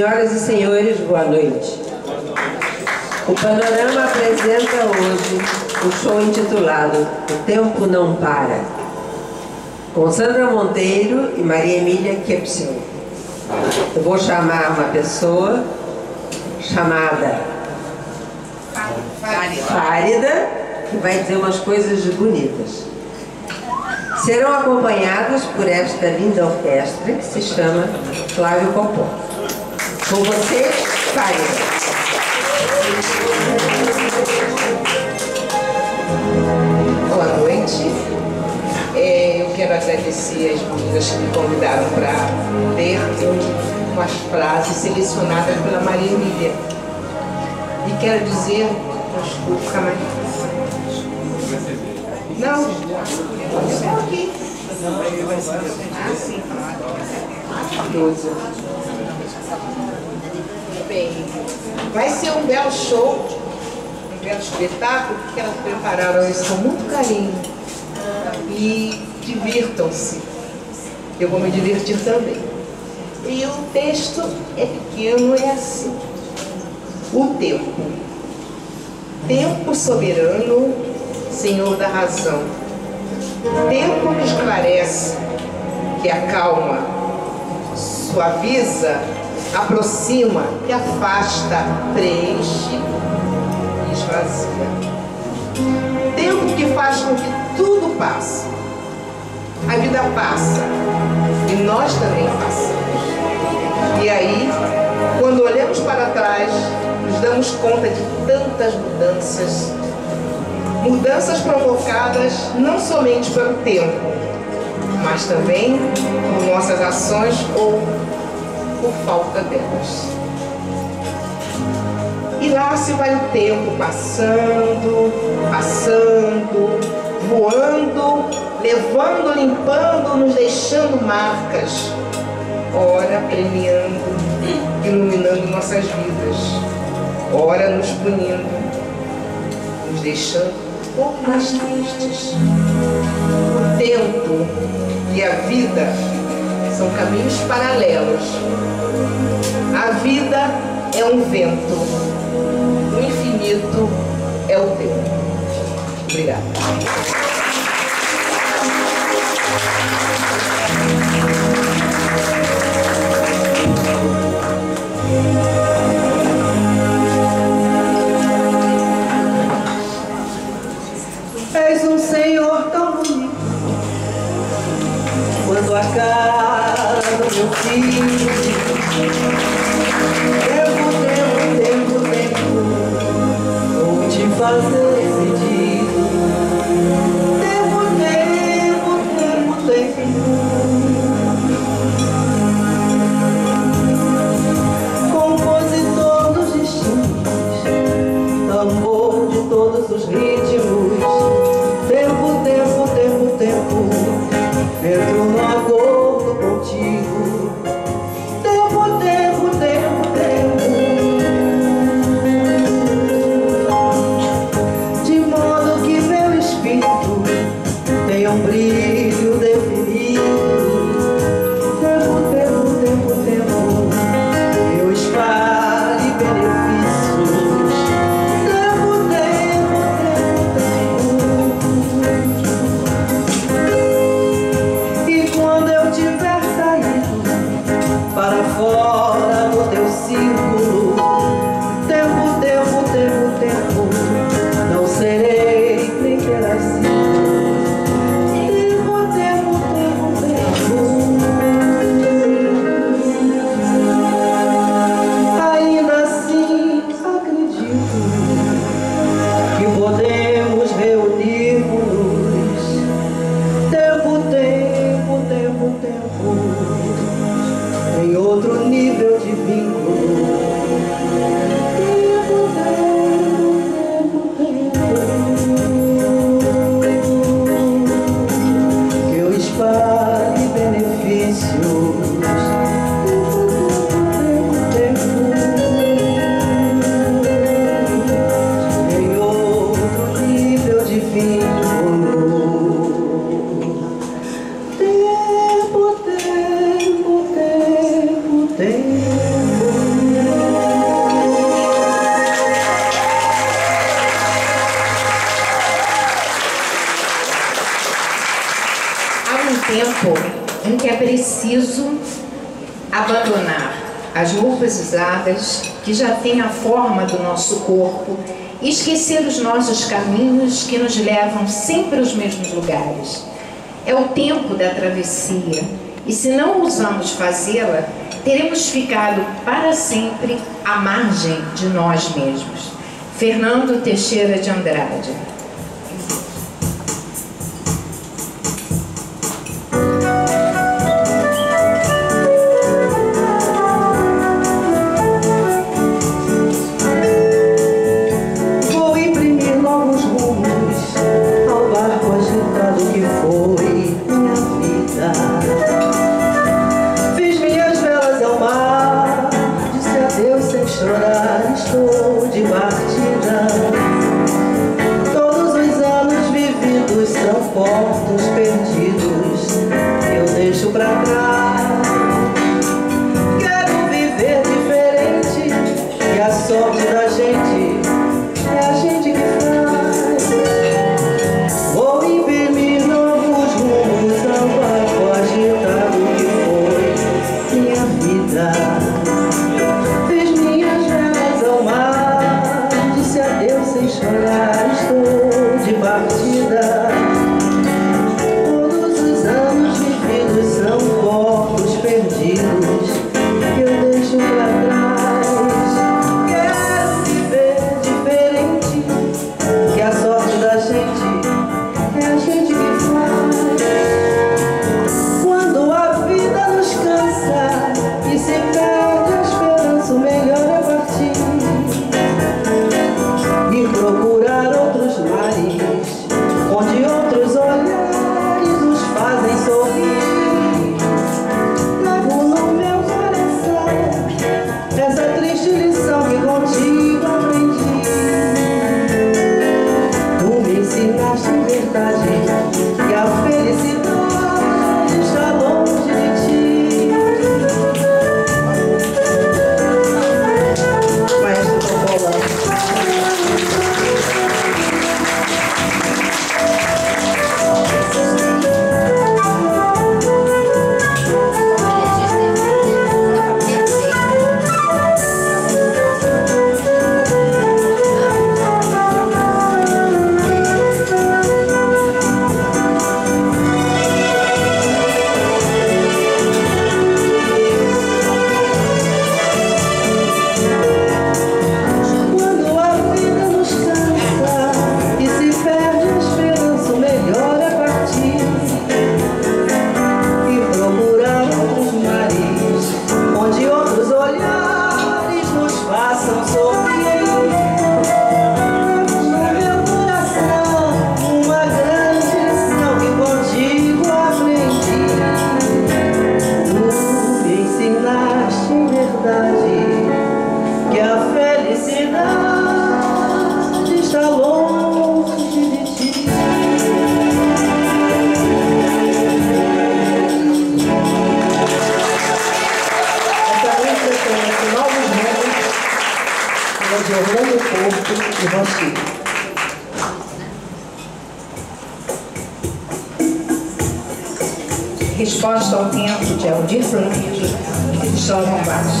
Senhoras e senhores, boa noite. O Panorama apresenta hoje o show intitulado O Tempo Não Para, com Sandra Monteiro e Maria Emília Kepsil. Eu vou chamar uma pessoa chamada Fárida, que vai dizer umas coisas bonitas. Serão acompanhados por esta linda orquestra que se chama Flávio Copó. Com você, saia. Boa noite. É, eu quero agradecer as meninas que me convidaram para ler umas frases selecionadas pela Maria Emília. E quero dizer, desculpa, mas... Não. É aqui. Ah, sim. 12. Vai ser um belo show, um belo espetáculo, porque elas prepararam isso com muito carinho. E divirtam-se. Eu vou me divertir também. E o texto é pequeno, é assim. O tempo. Tempo soberano, Senhor da razão. Tempo que esclarece, que acalma, suaviza, aproxima, que afasta, preenche e esvazia. Tempo que faz com que tudo passe. A vida passa e nós também passamos. E aí, quando olhamos para trás, nos damos conta de tantas mudanças. Mudanças provocadas não somente pelo tempo, mas também por nossas ações ou por falta delas. E lá se vai o tempo passando, passando, voando, levando, limpando, nos deixando marcas, ora premiando, iluminando nossas vidas, ora nos punindo, nos deixando um pouco mais tristes. O tempo e a vida são caminhos paralelos. A vida é um vento, o infinito é o tempo. Obrigada. Preciso abandonar as roupas usadas que já têm a forma do nosso corpo e esquecer os nossos caminhos que nos levam sempre aos mesmos lugares. É o tempo da travessia e se não ousamos fazê-la, teremos ficado para sempre à margem de nós mesmos. Fernando Teixeira de Andrade. Responde só o tempo, Théo, de Frank, só uma base.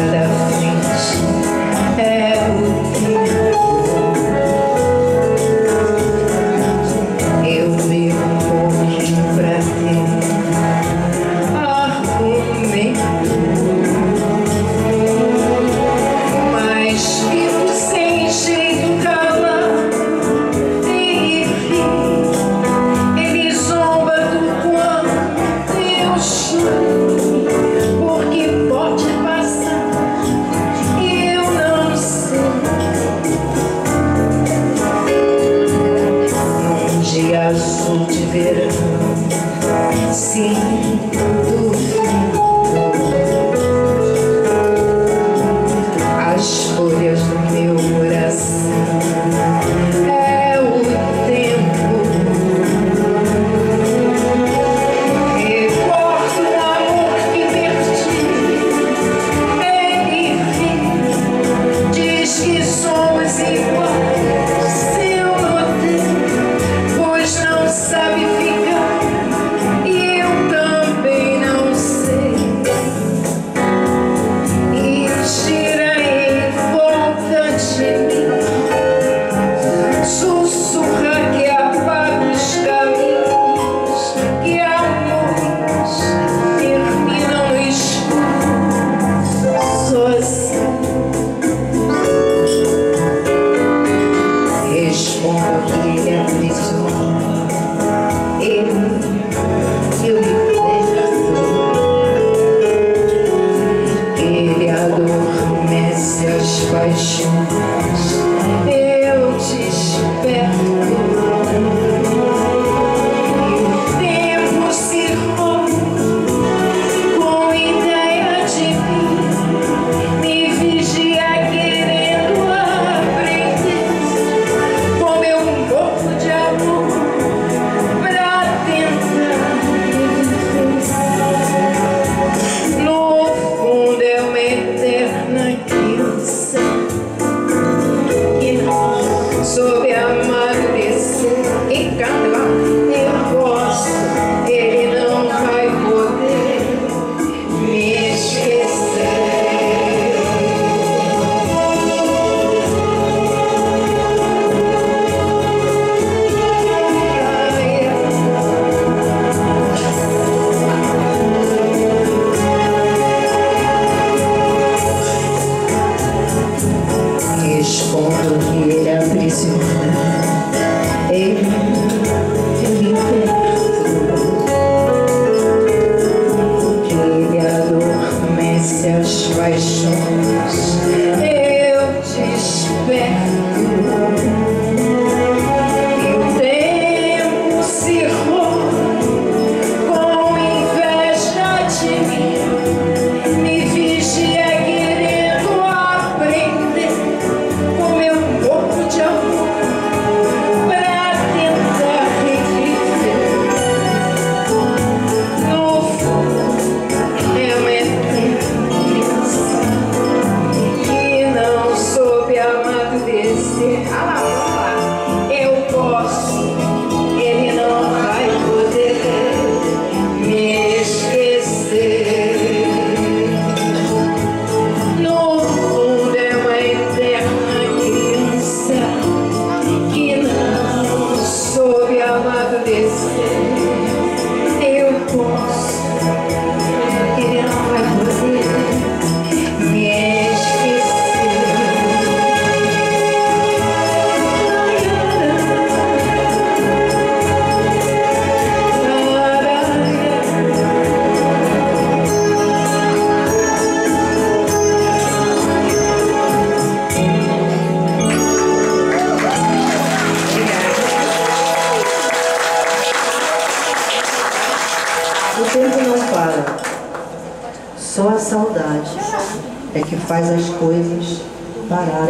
another.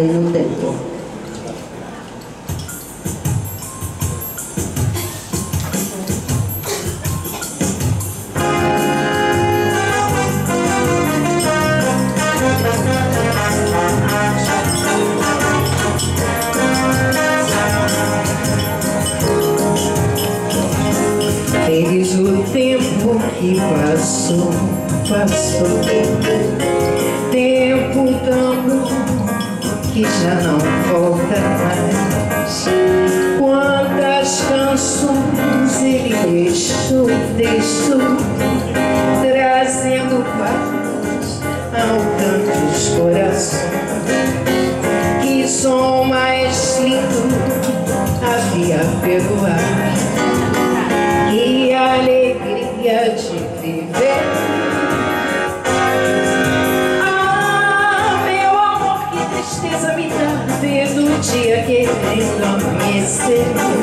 parei no tempo. Vejo o tempo que passou, passou que já não volta mais. Quantas canções ele deixou, deixou, trazendo paz ao tantos corações. Que som mais lindo havia perdoado. Amen.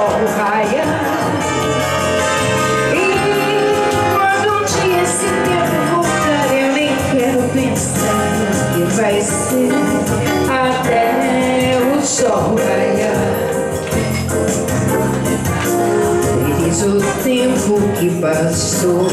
sol raia E quando um dia esse tempo voltar Eu nem quero pensar no que vai ser. Até o sol raiar Feliz o tempo que passou.